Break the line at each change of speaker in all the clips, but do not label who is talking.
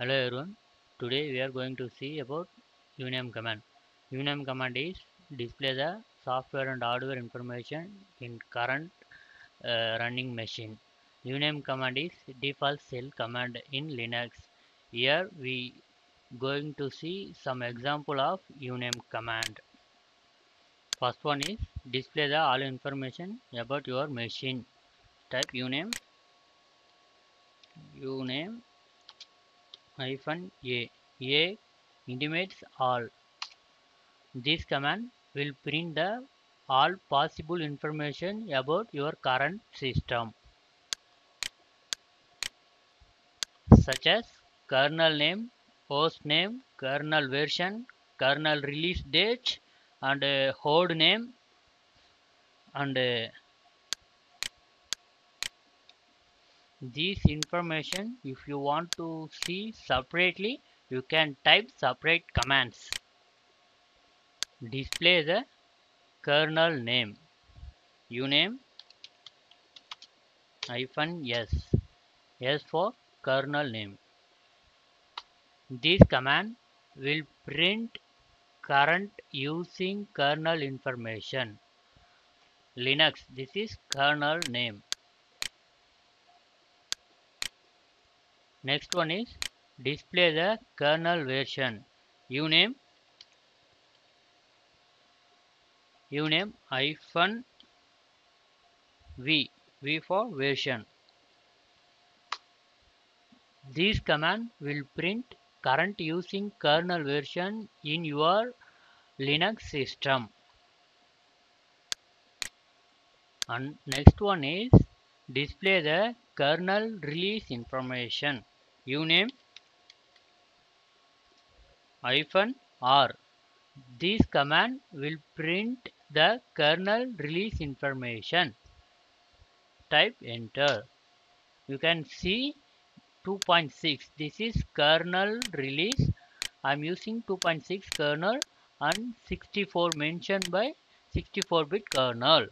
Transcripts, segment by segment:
Hello everyone. Today we are going to see about uname command. Uname command is display the software and hardware information in current uh, running machine. Uname command is default shell command in Linux. Here we going to see some example of uname command. First one is display the all information about your machine. Type uname uname a. A intimates all. This command will print the all possible information about your current system such as kernel name, host name, kernel version, kernel release date and uh, name and uh, these information. If you want to see separately you can type separate commands. Display the kernel name. Uname hyphen s. S for kernel name. This command will print current using kernel information. Linux this is kernel name Next one is display the kernel version. Uname uname hyphen v v for version. This command will print current using kernel version in your Linux system. And next one is display the kernel release information uname hyphen r. This command will print the kernel release information. Type enter. You can see 2.6 this is kernel release. I'm using 2.6 kernel and 64 mentioned by 64 bit kernel.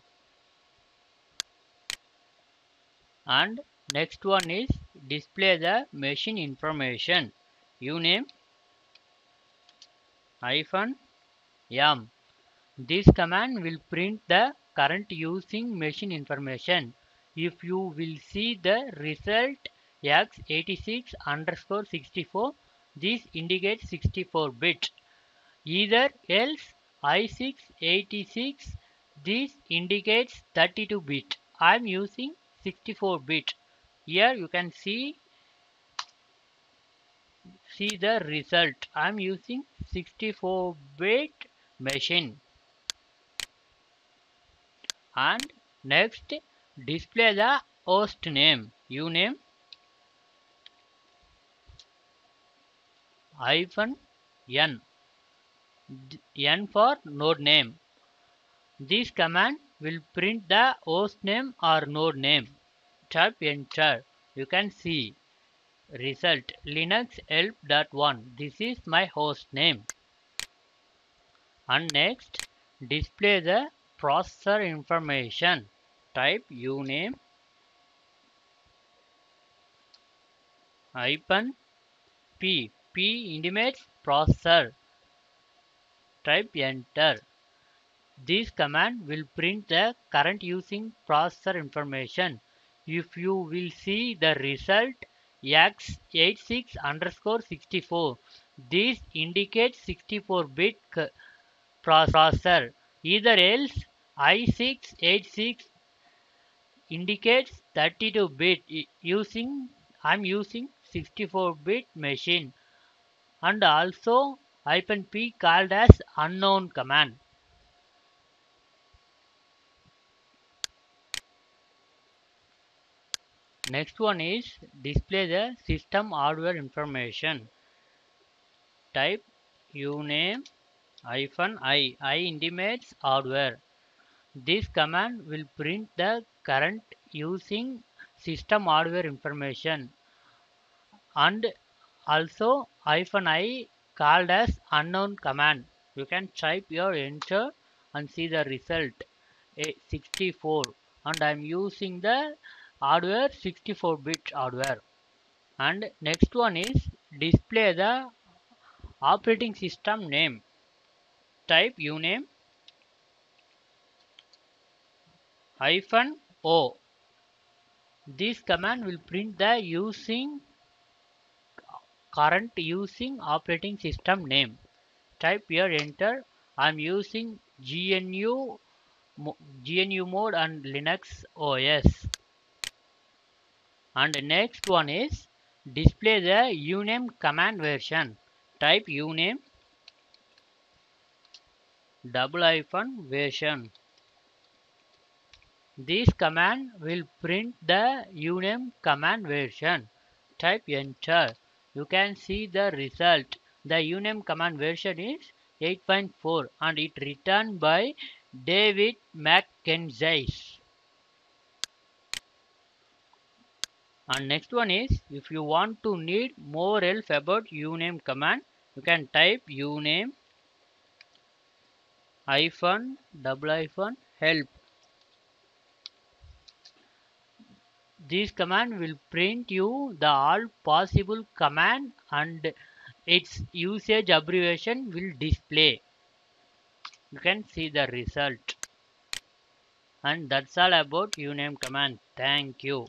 And next one is display the machine information. Uname hyphen m this command will print the current using machine information. If you will see the result x86 underscore 64 this indicates 64 bit. Either else i686 this indicates 32 bit. I'm using 64 bit here you can see see the result. I'm using 64 bit machine. And next display the host name. Uname hyphen n. N for node name. This command will print the host name or node name type enter. You can see result linux help.1 this is my host name. And next display the processor information. Type uname hyphen p. P intimates processor. Type enter. This command will print the current using processor information if you will see the result x86 underscore 64 this indicates 64 bit processor. Either else i686 indicates 32 bit. Using i'm using 64 bit machine. And also hyphen p called as unknown command Next one is display the system hardware information. Type uname hyphen i. i intimates hardware. This command will print the current using system hardware information and also hyphen i called as unknown command. You can type your enter and see the result a 64 and I am using the hardware 64 bit hardware and next one is display the operating system name. Type uname hyphen o. This command will print the using current using operating system name. Type here enter. I'm using GNU GNU mode and Linux OS. And next one is display the uname command version. Type uname double hyphen version. This command will print the uname command version. Type enter. You can see the result. The uname command version is 8.4 and it returned by David MacKenzie. And next one is if you want to need more help about uname command, you can type uname hyphen double hyphen help. This command will print you the all possible command and its usage abbreviation will display. You can see the result. And that's all about uname command. Thank you